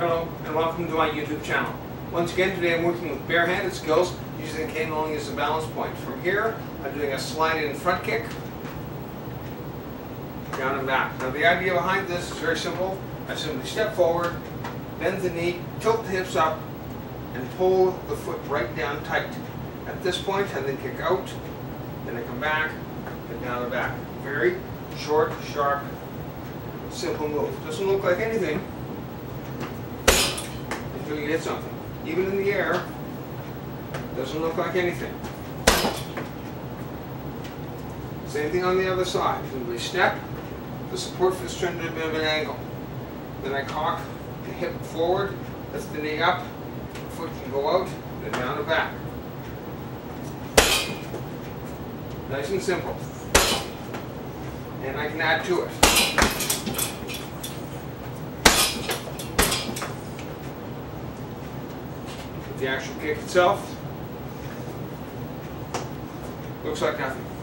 Hello and welcome to my YouTube channel. Once again today I'm working with barehanded skills using the cane only as a balance point. From here I'm doing a slide in front kick, down and back. Now the idea behind this is very simple. I simply step forward, bend the knee, tilt the hips up, and pull the foot right down tight. At this point I then kick out, then I come back, and down and back. Very short, sharp, simple move. Doesn't look like anything until you hit something. Even in the air, doesn't look like anything. Same thing on the other side. Simply step, the support foot's turned at a bit of an angle. Then I cock the hip forward, lift the knee up, the foot can go out, then down and back. Nice and simple. And I can add to it. The actual kick itself looks like nothing.